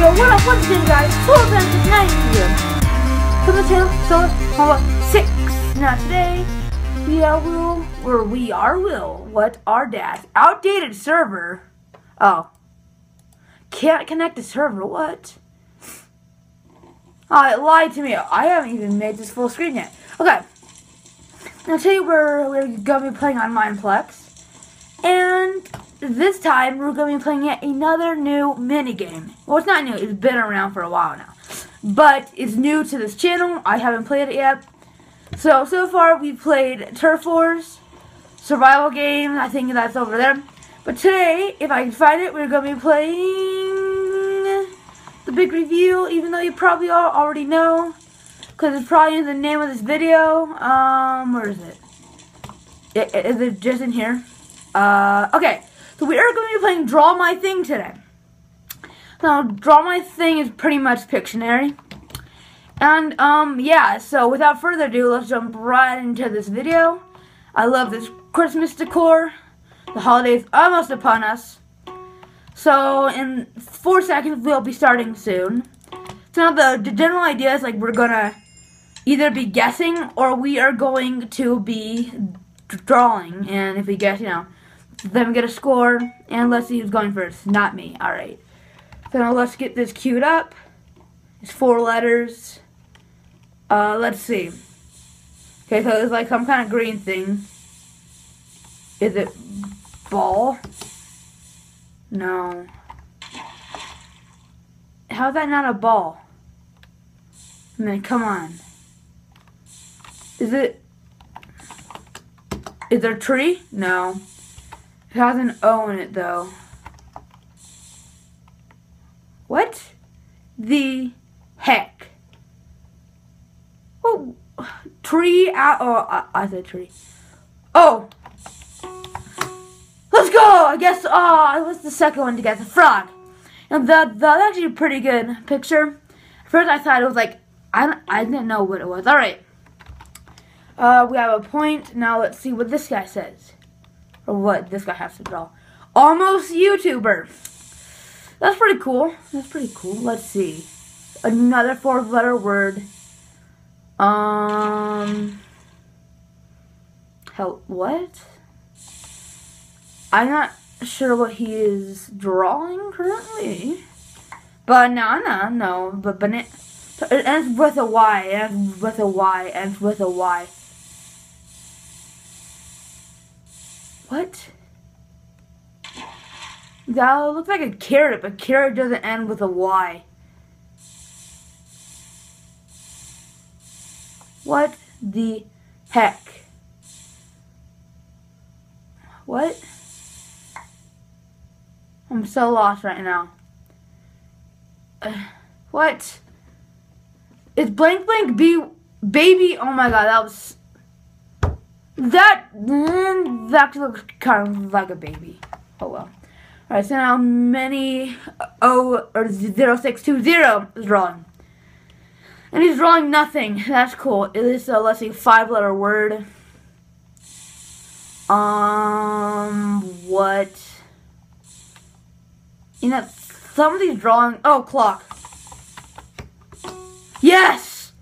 Yo, what up, once again guys, Solar Adventures 9 here. From the channel, Solar Homeboy 6. Now today, we are will, or we are will, what are that? Outdated server. Oh. Can't connect the server, what? Oh, it lied to me. I haven't even made this full screen yet. Okay. Now tell you where we're gonna be playing on Mineplex. And this time we're going to be playing yet another new mini game. Well, it's not new. It's been around for a while now. But it's new to this channel. I haven't played it yet. So, so far we've played Turf Wars, Survival Game. I think that's over there. But today, if I can find it, we're going to be playing the big review, even though you probably all already know. Because it's probably in the name of this video. Um, where is it? Is it just in here? Uh, okay. So we are going to be playing Draw My Thing today. Now, Draw My Thing is pretty much Pictionary. And, um, yeah, so without further ado, let's jump right into this video. I love this Christmas decor. The holidays almost upon us. So, in four seconds, we'll be starting soon. So now the, the general idea is, like, we're gonna either be guessing or we are going to be drawing. And if we guess, you know, then we get a score, and let's see who's going first. Not me. Alright. So now let's get this queued up. It's four letters. Uh, let's see. Okay, so it's like some kind of green thing. Is it ball? No. How's that not a ball? I mean, come on. Is it... Is there a tree? No. It has an O in it, though. What the heck? Oh, tree out. Oh, I, I said tree. Oh. Let's go! I guess, oh, what's the second one to get? The frog. And that, that's actually a pretty good picture. First I thought it was like, I, I didn't know what it was. Alright. Uh, we have a point. Now let's see what this guy says. What this guy has to draw. Almost YouTuber. That's pretty cool. That's pretty cool. Let's see. Another four letter word. Um. Hell, what? I'm not sure what he is drawing currently. Banana, no, but banana. It ends with a Y, it ends with a Y, it ends with a Y. What? That looks like a carrot, but carrot doesn't end with a Y. What the heck? What? I'm so lost right now. Uh, what? It's blank blank B baby. Oh my god, that was that that looks kind of like a baby. Oh well. Alright, so now many oh or 0620 is drawing. And he's drawing nothing. That's cool. It is a let's see five letter word. Um what you know some of these drawing oh clock. Yes!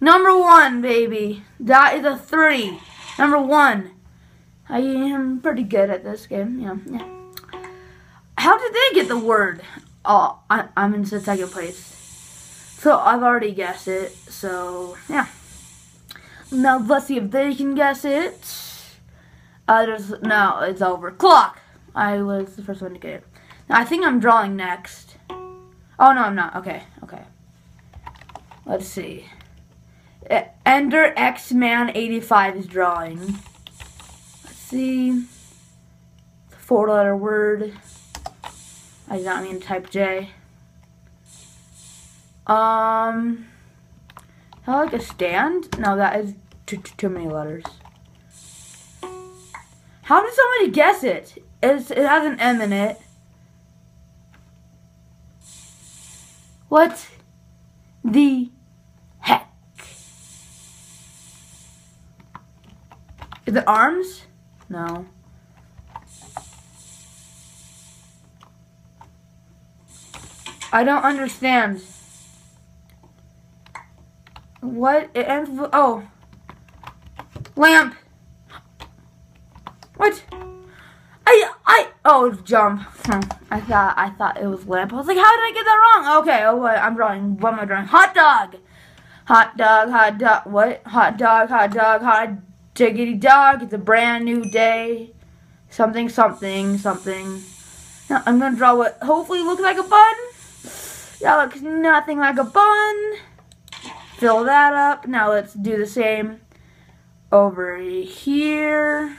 Number one, baby. That is a three. Number one. I am pretty good at this game. Yeah, yeah. How did they get the word? Oh, I, I'm in second place. So I've already guessed it. So yeah. Now let's see if they can guess it. Uh, there's no, it's over. Clock. I was the first one to get it. Now, I think I'm drawing next. Oh no, I'm not. Okay, okay. Let's see. Ender X-Man85 is drawing. Let's see. Four-letter word. I did not mean type J. Um, I like a stand? No, that is too, too, too many letters. How did somebody guess it? It's, it has an M in it. What the Is it arms? No. I don't understand. What? It ends with, oh. Lamp. What? I, I, oh, jump. I thought, I thought it was lamp. I was like, how did I get that wrong? Okay, oh, wait, I'm drawing, what am I drawing? Hot dog. Hot dog, hot dog, what? Hot dog, hot dog, hot diggity dog. It's a brand new day. Something, something, something. Now, I'm gonna draw what hopefully looks like a bun. That looks nothing like a bun. Fill that up. Now let's do the same over here.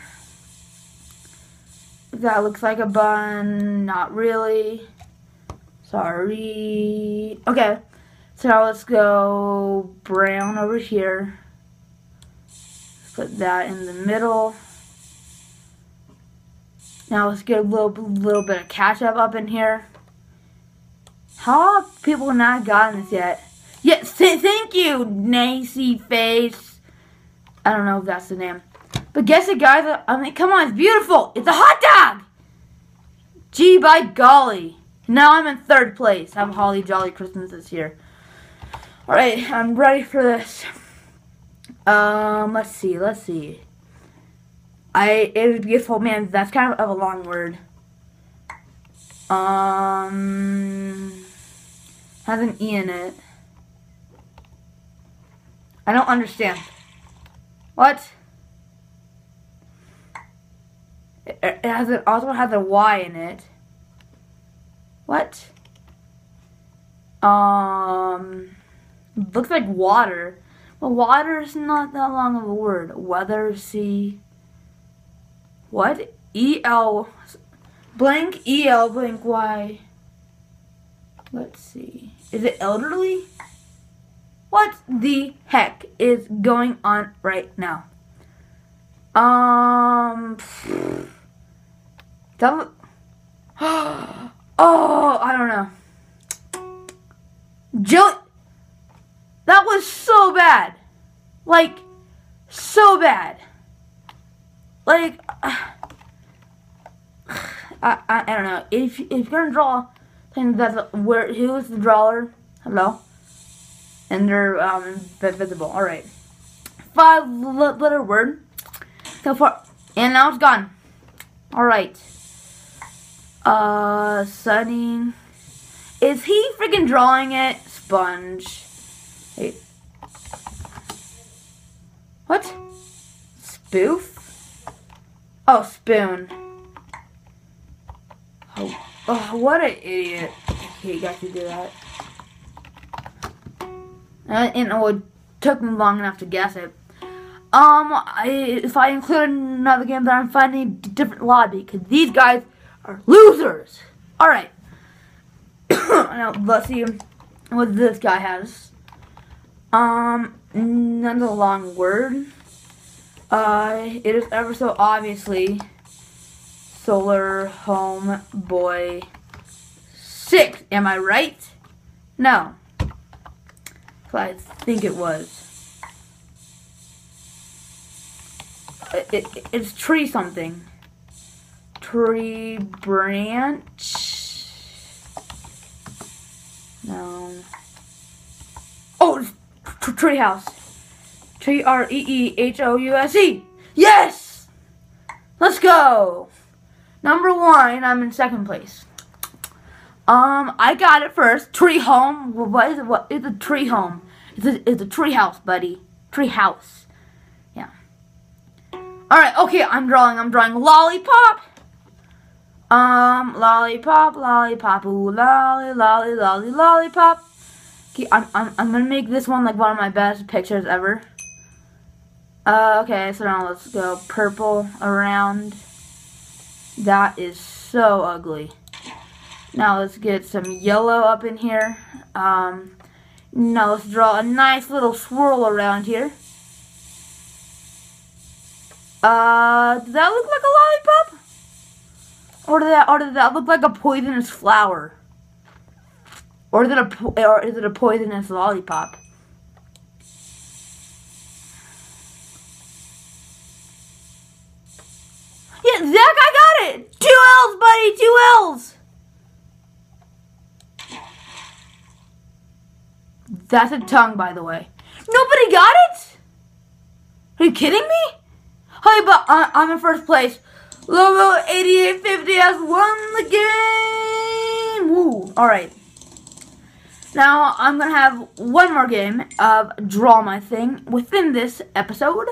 That looks like a bun. Not really. Sorry. Okay. So now let's go brown over here. Put that in the middle. Now let's get a little, little bit of ketchup up in here. How have people not gotten this yet? Yes, thank you, Nacy Face. I don't know if that's the name. But guess it, guys. I mean, come on, it's beautiful. It's a hot dog. Gee, by golly. Now I'm in third place. Have a holly jolly Christmas this year. Alright, I'm ready for this. Um, let's see, let's see. I, it beautiful, man, that's kind of a long word. Um, has an E in it. I don't understand. What? It, it has it also has a Y in it. What? Um, looks like water. Water is not that long of a word. Weather, sea. What? E L blank E L blank Y. Let's see. Is it elderly? What the heck is going on right now? Um. That. Oh, I don't know. Jill. That was so bad. Like, so bad. Like, uh, I, I, I don't know. If, if you're gonna draw things that's where who is the drawer? Hello, and they're um visible. All right, five letter word. So far, and now it's gone. All right. Uh, sunny. Is he freaking drawing it? Sponge. Hey. What? Spoof? Oh, spoon. Oh, oh what an idiot. He got to do that. Uh, and it took me long enough to guess it. Um, I, if I include another game, then I'm finding a different lobby, because these guys are losers. Alright. now, let's see what this guy has. Um, another long word. Uh, it is ever so obviously Solar Home Boy 6. Am I right? No. I think it was. It, it, it's tree something tree branch. Tree house. T R E E H O U S E. Yes! Let's go. Number one, I'm in second place. Um, I got it first. Tree home. What is it? What is a tree home? It's a, it's a tree house, buddy. Tree house. Yeah. Alright, okay, I'm drawing. I'm drawing lollipop. Um, lollipop, lollipop, ooh, lolly, lolly, lolly, lollipop. I'm, I'm, I'm gonna make this one like one of my best pictures ever. Uh, okay, so now let's go purple around. That is so ugly. Now let's get some yellow up in here. Um, now let's draw a nice little swirl around here. Uh, does that look like a lollipop? Or did that, or did that look like a poisonous flower? Or is it a, or is it a poisonous lollipop? Yeah, Zach, I got it! Two L's, buddy, two L's! That's a tongue, by the way. Nobody got it? Are you kidding me? Hey, but I, I'm in first place. Lobo 8850 has won the game. Woo. All right. Now, I'm going to have one more game of Draw My Thing within this episode.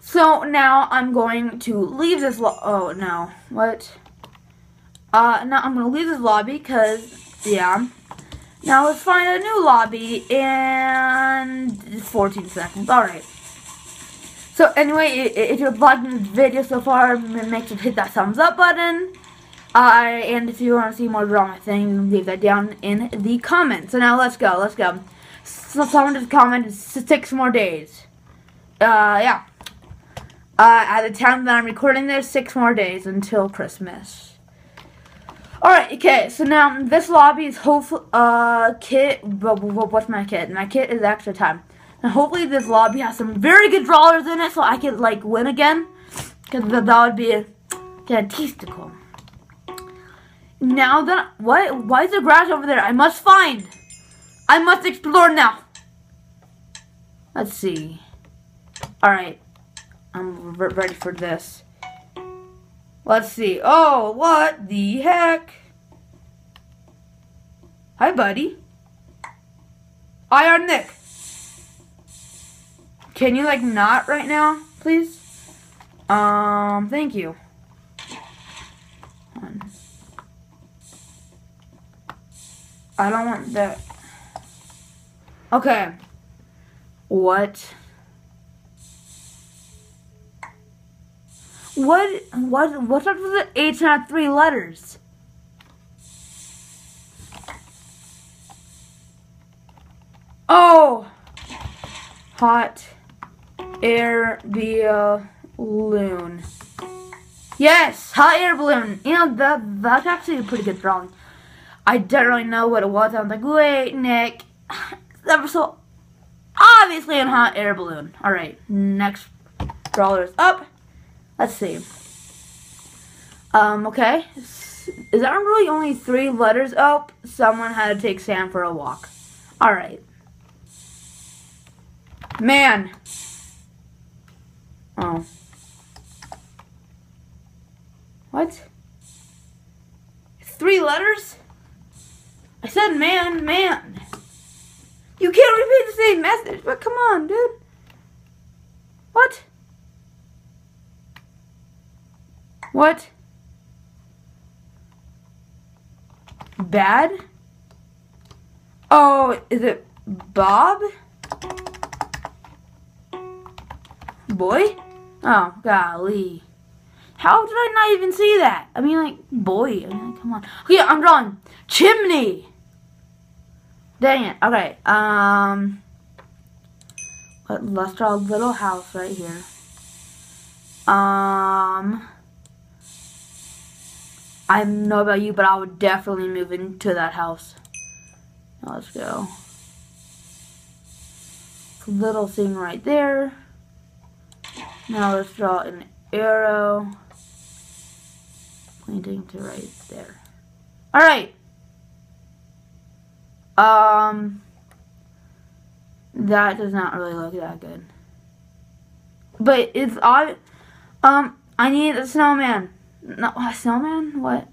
So, now I'm going to leave this Oh, no. What? Uh, now I'm going to leave this lobby because, yeah. Now, let's find a new lobby in 14 seconds. Alright. So, anyway, if you're liking this video so far, make sure to hit that thumbs up button. Uh, and if you want to see more Draw My Things, leave that down in the comments. So now let's go, let's go. So someone just commented six more days. Uh, yeah. Uh, at the time that I'm recording this, six more days until Christmas. Alright, okay, so now this lobby is hopefully, uh, kit, what's my kit? My kit is extra time. And hopefully this lobby has some very good drawers in it so I can, like, win again. Because that would be fantastical. Now that what? Why is the grass over there? I must find. I must explore now. Let's see. All right, I'm ready for this. Let's see. Oh, what the heck? Hi, buddy. I Iron Nick. Can you like not right now, please? Um, thank you. I don't want that. Okay. What? What? What? What's up with the H not three letters? Oh! Hot air balloon. Yes, hot air balloon. You know that that's actually a pretty good drawing. I didn't really know what it was. I was like, wait, Nick. That was so obviously a hot air balloon. Alright, next is up. Let's see. Um, okay. Is that really only three letters? Oh, someone had to take Sam for a walk. Alright. Man. Oh. What? Three letters? I said man, man. You can't repeat the same message, but come on, dude. What? What? Bad? Oh, is it Bob? Boy? Oh, golly. How did I not even see that? I mean, like, boy. I mean, like, come on. Okay, I'm drawing. Chimney. Dang it. Okay. Um. Let's draw a little house right here. Um. I don't know about you, but I would definitely move into that house. Now let's go. Little thing right there. Now let's draw an arrow pointing to right there. Alright. Um, that does not really look that good. But it's odd. Um, I need a snowman. No, a snowman? What?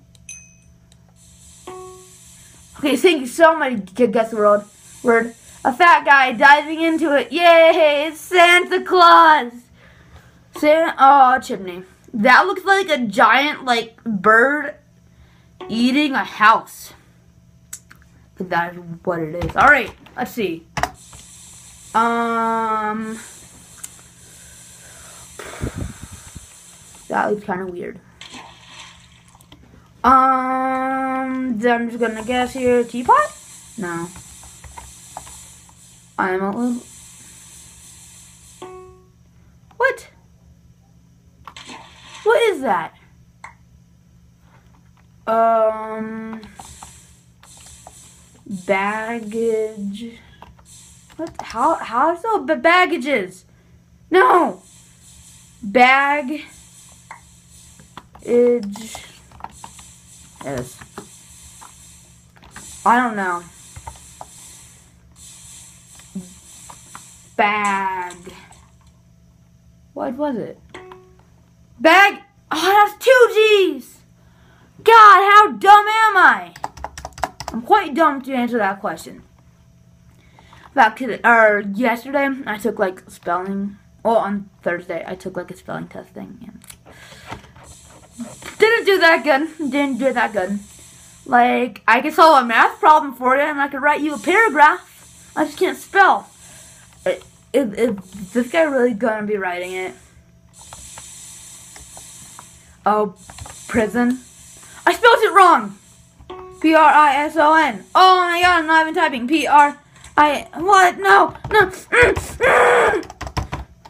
Okay, thank you so much, guess the word. Word. A fat guy diving into it. Yay! It's Santa Claus! Santa, oh, chimney. That looks like a giant, like, bird eating a house that is what it is. Alright, let's see. Um, that looks kind of weird. Um, I'm just gonna guess here. Teapot? No. I'm a little. What? What is that? Um baggage. What? How? How so? But baggages. No. Bag. Is. Yes. I don't know. bag. What was it? Bag. Oh, that's two G's. God, how dumb am I? I'm quite dumb to answer that question. Back to the, or yesterday, I took like spelling. Oh, on Thursday, I took like a spelling test thing. Didn't do that good. Didn't do that good. Like, I can solve a math problem for you, and I could write you a paragraph. I just can't spell. Is, is this guy really gonna be writing it? Oh, prison. I spelled it wrong. P R I S O N. Oh my god, I'm not even typing. P R I. What? No, no.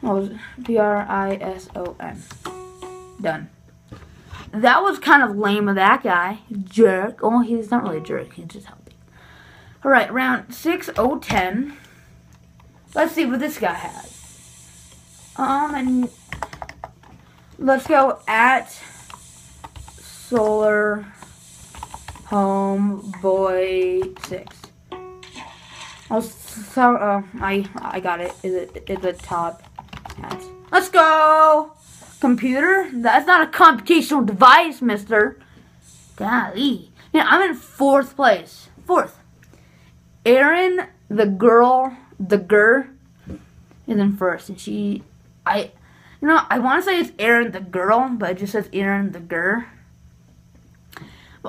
What was? P R I S O N. Done. That was kind of lame of that guy. Jerk. Oh, he's not really a jerk. He's just helping. Alright, round 6, 0, 10. Let's see what this guy has. Um, and let's go at solar home boy 6. Oh, so, uh, I, I got it. Is it, is it top? Let's go! Computer? That's not a computational device, mister. Golly. Yeah, I'm in fourth place. Fourth. Erin, the girl, the girl, is in first. And she, I, you know, I want to say it's Erin the girl, but it just says Erin the girl.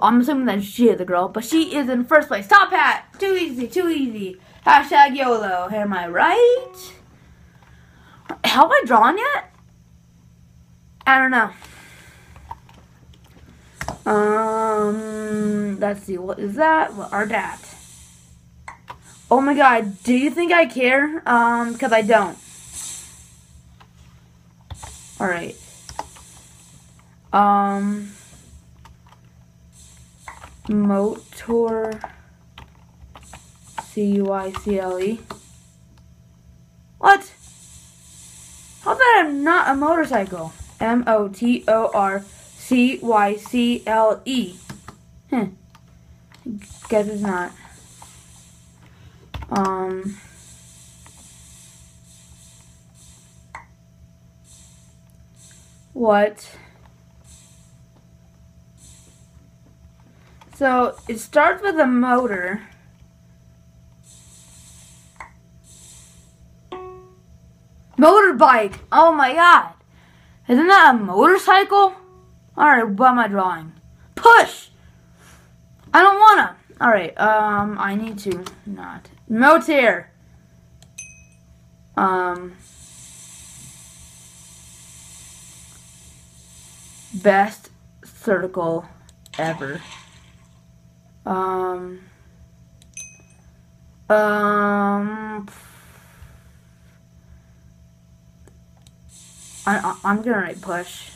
I'm assuming that she is the girl, but she is in first place. Top hat. Too easy, too easy. Hashtag YOLO. Am I right? Have I drawn yet? I don't know. Um, let's see. What is that? What are that? Oh my god, do you think I care? Um, because I don't. Alright. Um, motor C-U-I-C-L-E. What? How about I'm not a motorcycle? M O T O R C Y C L E. Hmm. Guess it's not. Um. What? So it starts with a motor. Motorbike. Oh my god. Isn't that a motorcycle? Alright, what am I drawing? Push! I don't wanna. Alright, um, I need to not. Motor. Um. Best circle ever. Um. Um. I, am gonna write push.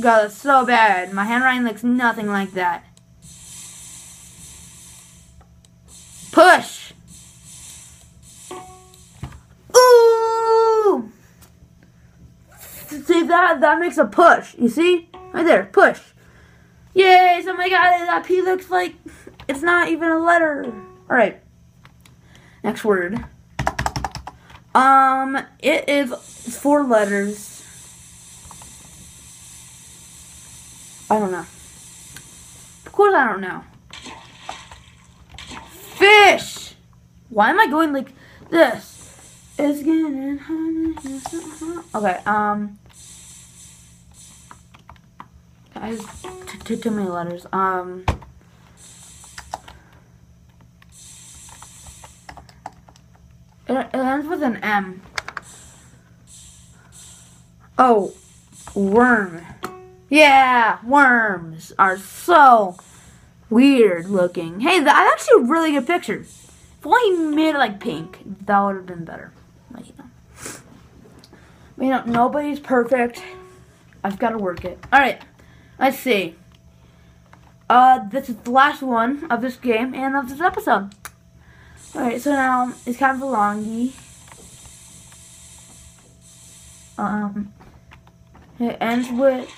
God, that's so bad. My handwriting looks nothing like that. Push! Ooh! See, that, that makes a push. You see? Right there, push. Yay! Oh my god, that P looks like it's not even a letter. Alright. Next word. Um, it is four letters. I don't know. Of course I don't know. Fish! Why am I going like this? It's getting Okay, um. I too, too many letters. Um. It, it ends with an M. Oh, worm. Yeah, worms are so weird looking. Hey, that's actually a really good picture. If only made it like pink, that would have been better. Like, you know. You know, nobody's perfect. I've got to work it. Alright, let's see. Uh, this is the last one of this game and of this episode. Alright, so now it's kind of longy. Um, it ends with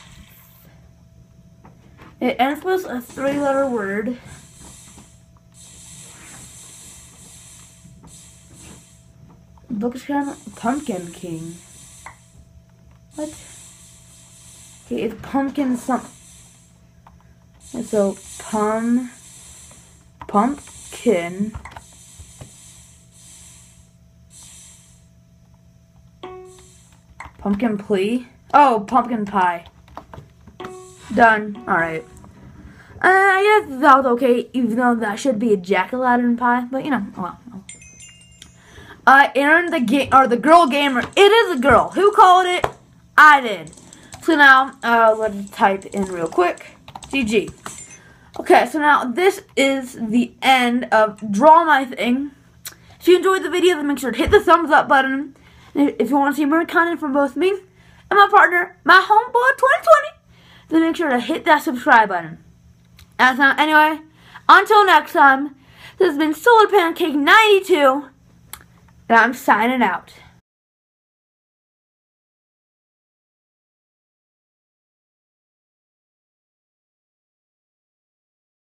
it ends with a three-letter word. Book is kind of Pumpkin King. What? Okay, it's pumpkin some. So pum, pumpkin. Pumpkin plea. Oh, pumpkin pie. Done. All right. Uh, I guess that was okay, even though that should be a jack-o'-lantern pie. But you know, oh well. Uh, Aaron the game or the girl gamer. It is a girl. Who called it? I did. So now, uh, let's type in real quick. GG. Okay, so now this is the end of Draw My Thing. If you enjoyed the video, then make sure to hit the thumbs up button. And if you want to see more content from both me and my partner, my homeboy 2020, then make sure to hit that subscribe button. As now, anyway, until next time, this has been Solar Pancake 92, and I'm signing out.